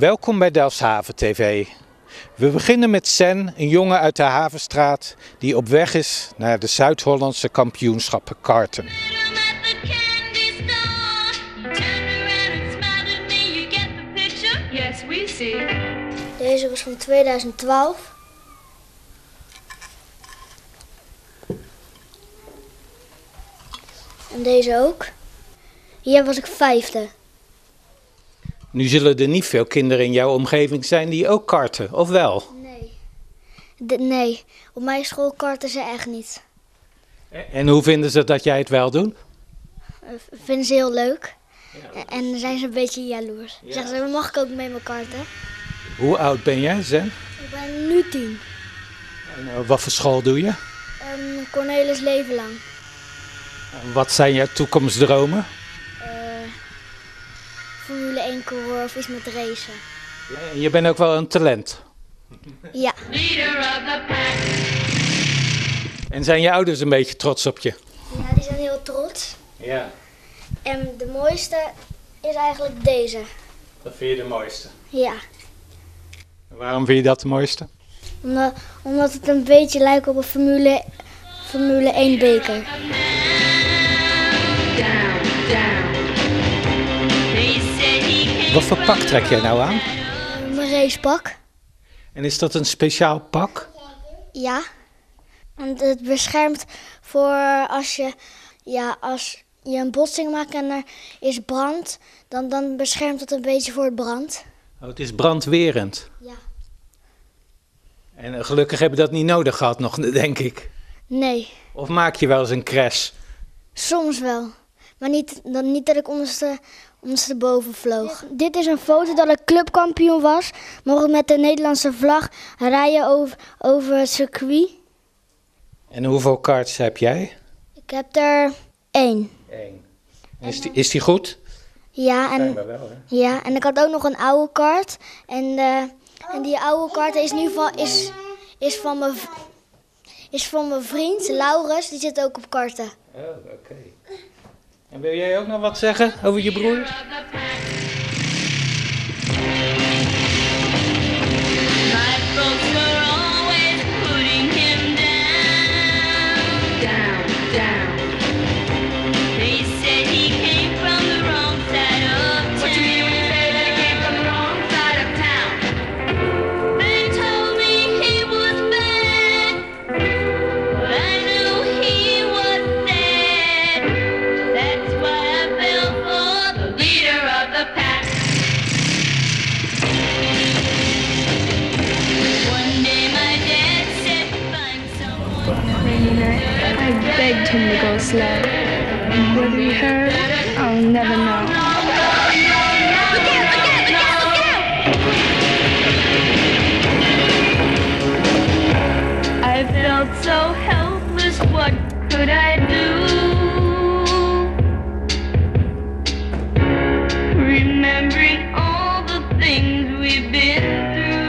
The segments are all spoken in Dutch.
Welkom bij Delfshaven TV. We beginnen met Sen, een jongen uit de Havenstraat die op weg is naar de Zuid-Hollandse kampioenschappen karten. Deze was van 2012. En deze ook. Hier was ik vijfde. Nu zullen er niet veel kinderen in jouw omgeving zijn die ook karten, of wel? Nee. De- nee, op mijn school karten ze echt niet. En hoe vinden ze dat jij het wel doet? Eh, vinden ze heel leuk. En- En dan zijn ze een beetje jaloers. Zeggen ze, mag ik ook mee mijn karten? Hoe oud ben jij, Zen? Ik ben nu tien. En eh, wat voor school doe je? En Cornelis leven lang. En Wat zijn jouw toekomstdromen? Eh, Formule 1 coureur of iets met racen. En Je bent ook wel een talent. Ja. En zijn je ouders een beetje trots op je? ja die zijn heel trots. Ja, En de mooiste is eigenlijk deze. dat vind je de mooiste. Ja, Waarom vind je dat de mooiste? omdat, omdat het een beetje lijkt op een Formule, Formule 1 beker. Wat voor pak trek jij nou aan? Mijn racepak. En is dat een speciaal pak? Ja. Want het beschermt voor als je, ja, als je een botsing maakt en er is brand, dan, dan beschermt het een beetje voor het brand. Oh, het is brandwerend. Ja. En eh, gelukkig heb je dat niet nodig gehad nog, denk ik. Nee, Of maak je wel eens een crash? soms wel. Maar niet, dan niet dat ik onderste, ondersteboven vloog. Dit is een foto dat ik clubkampioen was. Mocht ik met de Nederlandse vlag rijden over, over het circuit. En hoeveel karts heb jij? Ik heb er één. Eén. Is die, is die goed? Ja, en, wel, hè? ja, en ik had ook nog een oude kaart. En, eh, en die oude kaart is nu van, is, is van mijn is van mijn vriend Laurens. Die zit ook op karten. Oh, oké. En wil jij ook nog wat zeggen over je broer? Begged him to go slow. Whether he heard, I'll never know. I felt so helpless, what could I do? Remembering all the things we've been through.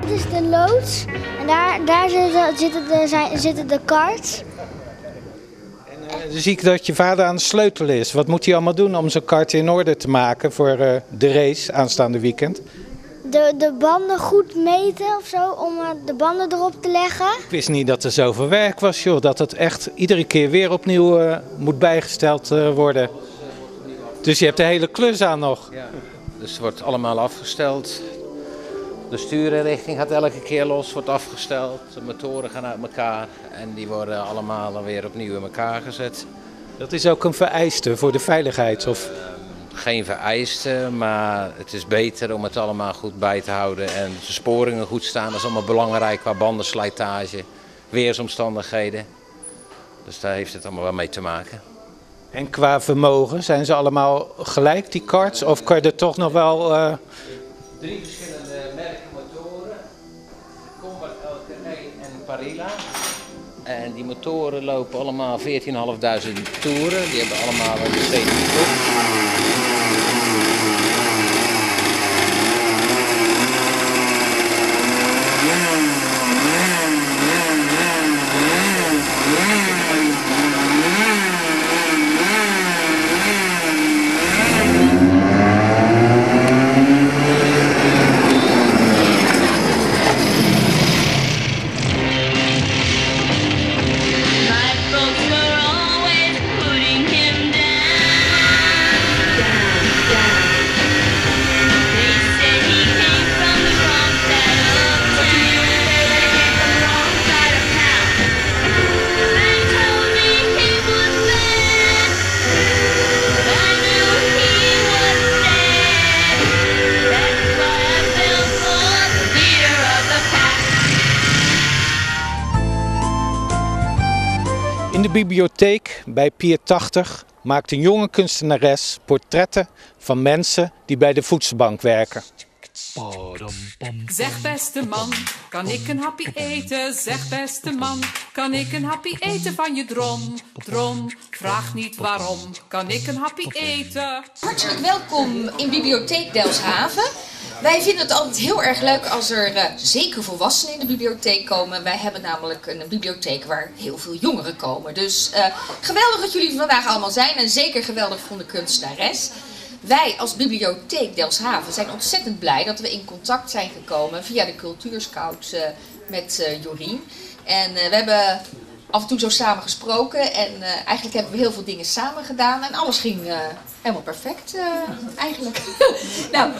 Dit is de loods. Daar, daar zitten, zitten, de, zijn, zitten de karts. En eh, dan zie ik dat je vader aan het sleutelen is. Wat moet hij allemaal doen om zijn kart in orde te maken voor eh, de race aanstaande weekend? De, de banden goed meten of zo. Om eh, de banden erop te leggen. Ik wist niet dat er zoveel werk was, joh. Dat het echt iedere keer weer opnieuw eh, moet bijgesteld eh, worden. Dus je hebt de hele klus aan nog. Ja, dus het wordt allemaal afgesteld. De sturenrichting gaat elke keer los, wordt afgesteld. De motoren gaan uit elkaar en die worden allemaal weer opnieuw in elkaar gezet. Dat is ook een vereiste voor de veiligheid. Of... Geen vereiste, maar het is beter om het allemaal goed bij te houden. En de sporingen goed staan, dat is allemaal belangrijk qua bandenslijtage, weersomstandigheden. Dus daar heeft het allemaal wel mee te maken. En qua vermogen, zijn ze allemaal gelijk, die karts? Of kan je er toch nog wel... eh, Drie verschillende En die motoren lopen allemaal 14.500 toeren. Die hebben allemaal een certificaat. Bibliotheek bij Pier 80 maakt een jonge kunstenares portretten van mensen die bij de voedselbank werken. Zeg beste man, kan ik een happy eten? Zeg beste man, kan ik een happy eten van je drom? Drom, vraag niet waarom, kan ik een happy eten? Hartelijk welkom in Bibliotheek Delfshaven. Wij vinden het altijd heel erg leuk als er eh, zeker volwassenen in de bibliotheek komen. Wij hebben namelijk een bibliotheek waar heel veel jongeren komen. Dus eh, geweldig dat jullie vandaag allemaal zijn en zeker geweldig voor de kunstenares. Wij als Bibliotheek Delfshaven zijn ontzettend blij dat we in contact zijn gekomen via de cultuurscout eh, met Jorien. En we hebben af en toe zo samen gesproken en eh, eigenlijk hebben we heel veel dingen samen gedaan en alles ging eh, helemaal perfect eh, eigenlijk. nou,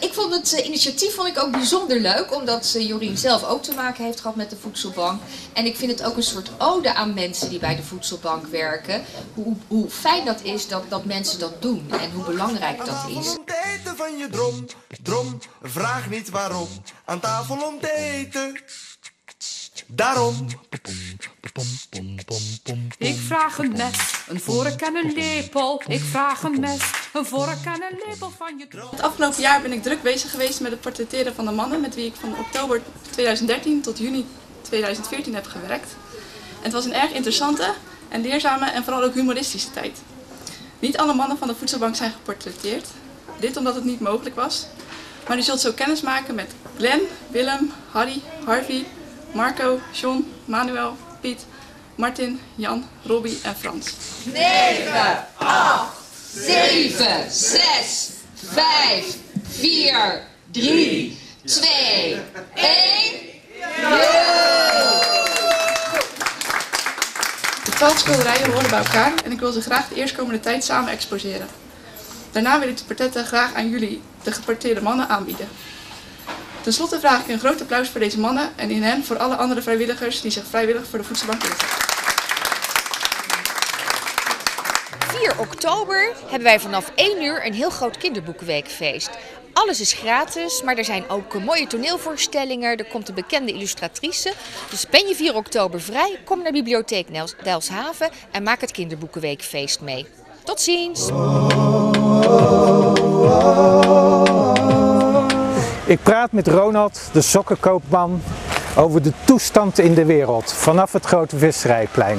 ik vond het initiatief vond ik ook bijzonder leuk omdat Jorien zelf ook te maken heeft gehad met de voedselbank. En ik vind het ook een soort ode aan mensen die bij de voedselbank werken. Hoe, hoe fijn dat is dat, dat mensen dat doen en hoe belangrijk dat tafel is. om te eten van je drom, drom, vraag niet waarom. Aan tafel om te eten. Daarom. Ik vraag een mes, een vork en een lepel. Ik vraag een mes, een vork en een lepel van je drom. Het afgelopen jaar ben ik druk bezig geweest met het portretteren van de mannen met wie ik van oktober 2013 tot juni 2014 heb gewerkt. En het was een erg interessante en leerzame en vooral ook humoristische tijd. Niet alle mannen van de voedselbank zijn geportretteerd. Dit omdat het niet mogelijk was. Maar u zult zo kennis maken met Glenn, Willem, Harry, Harvey, Marco, John, Manuel, Piet, Martin, Jan, Robbie en Frans. 9, 8, 7, 6, 5, 4, 3, 2, 1. De twaalf schilderijen horen bij elkaar en ik wil ze graag de eerstkomende tijd samen exposeren. Daarna wil ik de portretten graag aan jullie, de geportreerde mannen, aanbieden. Ten slotte vraag ik een groot applaus voor deze mannen en in hen voor alle andere vrijwilligers die zich vrijwillig voor de voedselbank inzetten. 4 oktober hebben wij vanaf 1 uur een heel groot kinderboekenweekfeest. Alles is gratis, maar er zijn ook mooie toneelvoorstellingen. Er komt een bekende illustratrice. Dus ben je 4 oktober vrij, kom naar Bibliotheek Delfshaven en maak het kinderboekenweekfeest mee. Tot ziens! Ik praat met Ronald, de sokkenkoopman, over de toestand in de wereld vanaf het grote visserijplein.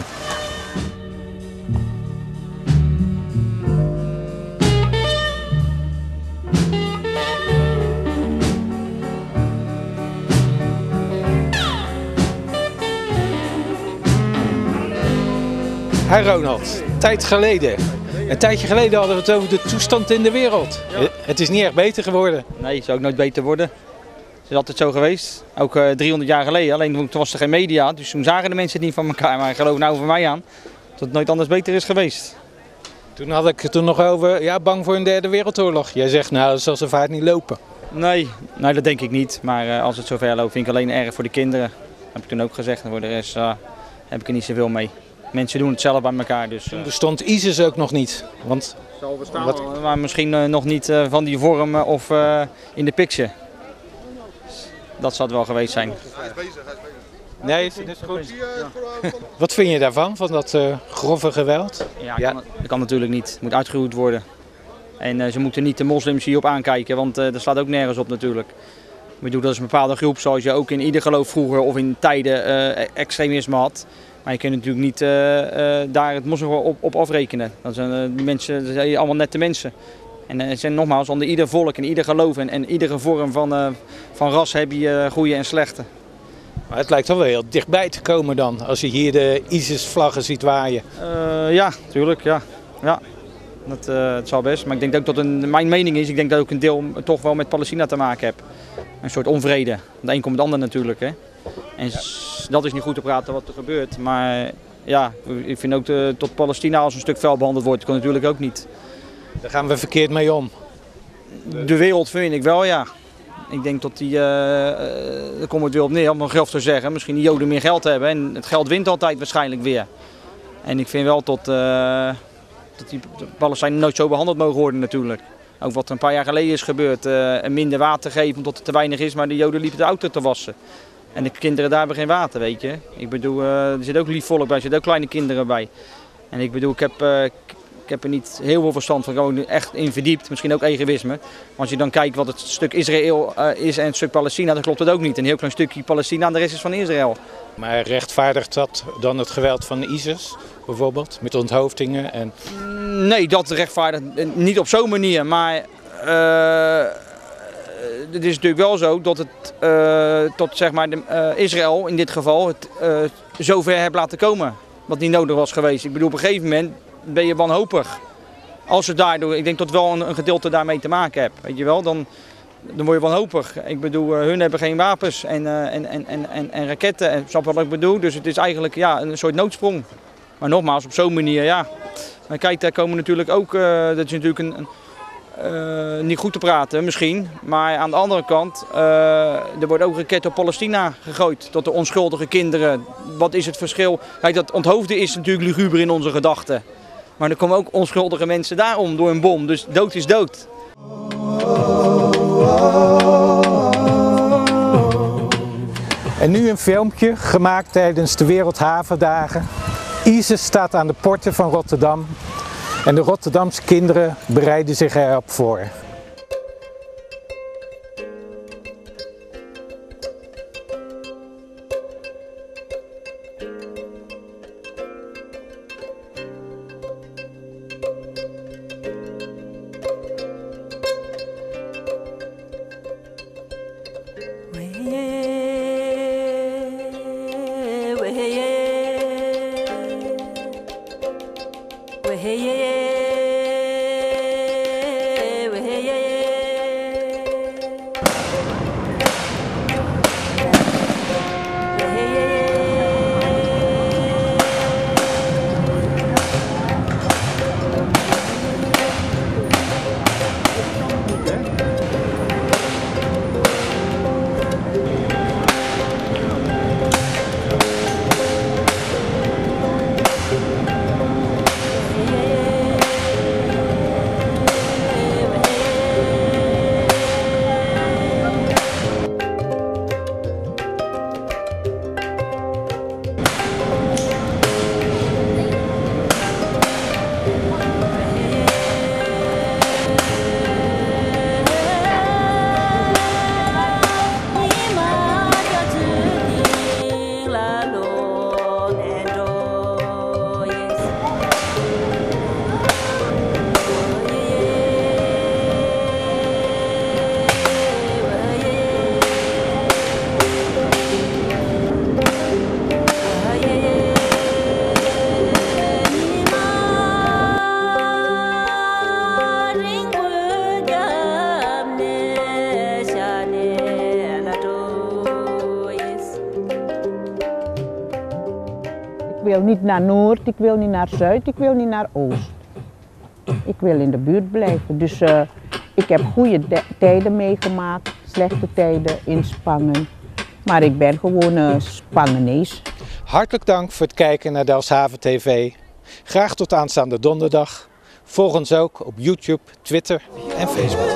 Hi Ronald, tijd geleden. Een tijdje geleden hadden we het over de toestand in de wereld. Het is niet echt beter geworden. Nee, zou ook nooit beter worden. Het is altijd zo geweest. Ook eh, 300 jaar geleden. Alleen toen was er geen media, dus toen zagen de mensen het niet van elkaar. Maar geloof nou voor mij aan dat het nooit anders beter is geweest. Toen had ik het er nog over, ja, bang voor een derde wereldoorlog. Jij zegt, nou, dat zal zo vaart niet lopen. Nee, nee, dat denk ik niet. Maar eh, als het zover loopt, vind ik alleen erg voor de kinderen. Dat heb ik toen ook gezegd. En voor de rest eh, heb ik er niet zoveel mee. Mensen doen het zelf bij elkaar. Dus, Toen bestond ISIS ook nog niet. Want wat... Maar misschien eh, nog niet eh, van die vorm eh, of eh, in de picture. Dat zou het wel geweest zijn. Nee, is is goed. Wat vind je daarvan, van dat eh, grove geweld? Ja, Kan, dat kan natuurlijk niet. Het moet uitgeroeid worden. En eh, ze moeten niet de moslims hierop aankijken, want eh dat slaat ook nergens op natuurlijk. Ik bedoel, dat is een bepaalde groep zoals je ook in ieder geloof vroeger of in tijden eh, extremisme had. Maar je kunt natuurlijk niet eh, daar het moslim op, op afrekenen. Dat zijn, die mensen, dat zijn allemaal nette mensen. En het zijn nogmaals, onder ieder volk en ieder geloof en, en iedere vorm van, van ras heb je goede en slechte. Maar het lijkt wel heel dichtbij te komen dan, als je hier de ISIS-vlaggen ziet waaien. Ja, tuurlijk, ja. ja. Dat, eh, het zal best. Maar ik denk ook dat een, mijn mening is, ik denk dat ook een deel toch wel met Palestina te maken heb. Een soort onvrede. De een komt het ander natuurlijk. Hè. En dat is niet goed te praten wat er gebeurt. Maar ja, ik vind ook de, tot Palestina als een stuk vuil behandeld wordt, kan natuurlijk ook niet. Daar gaan we verkeerd mee om. De wereld vind ik wel, ja. Ik denk dat die, eh, eh, daar komt het weer op neer, om een graf te zeggen. Misschien die Joden meer geld hebben en het geld wint altijd waarschijnlijk weer. En ik vind wel tot, eh, dat die Palestijnen nooit zo behandeld mogen worden natuurlijk. Ook wat een paar jaar geleden is gebeurd. eh, minder water geven omdat het te weinig is, maar de Joden liepen de auto te wassen. En de kinderen daar hebben geen water, weet je. Ik bedoel, eh, er zit ook lief volk bij, er zitten ook kleine kinderen bij. En ik bedoel, ik heb, eh, ik, heb er niet heel veel verstand van, gewoon echt in verdiept. Misschien ook egoïsme. Maar als je dan kijkt wat het stuk Israël eh, is en het stuk Palestina, dan klopt het ook niet. Een heel klein stukje Palestina en de rest is van Israël. Maar rechtvaardigt dat dan het geweld van ISIS bijvoorbeeld? Met onthoofdingen en... Nee, dat rechtvaardigt niet op zo'n manier. Maar eh, het is natuurlijk wel zo dat het tot zeg maar de, Israël in dit geval het eh, zover heeft laten komen. Wat niet nodig was geweest. Ik bedoel, op een gegeven moment ben je wanhopig. Als het daardoor, ik denk dat wel een, een gedeelte daarmee te maken hebt. Weet je wel, dan, dan word je wanhopig. Ik bedoel, eh, hun hebben geen wapens en, eh, en, en, en, en, en raketten. En, snap wat ik bedoel? Dus het is eigenlijk ja, een soort noodsprong. Maar nogmaals, op zo'n manier, ja. Maar kijk, daar komen natuurlijk ook, eh, dat is natuurlijk een, niet goed te praten misschien. Maar aan de andere kant, er wordt ook raketten op Palestina gegooid. Tot de onschuldige kinderen. Wat is het verschil? Kijk, dat onthoofden is natuurlijk luguber in onze gedachten. Maar er komen ook onschuldige mensen daarom door een bom. Dus dood is dood. En nu een filmpje gemaakt tijdens de Wereldhavendagen. ISIS staat aan de porten van Rotterdam. En de Rotterdamse kinderen bereiden zich erop voor. Wil niet naar Noord, ik wil niet naar Zuid, ik wil niet naar Oost. Ik wil in de buurt blijven. Dus eh, ik heb goede de- tijden meegemaakt, slechte tijden, inspangen. Maar ik ben gewoon een Spangenees. Hartelijk dank voor het kijken naar Delfshaven TV. Graag tot aanstaande donderdag. Volg ons ook op YouTube, Twitter en Facebook.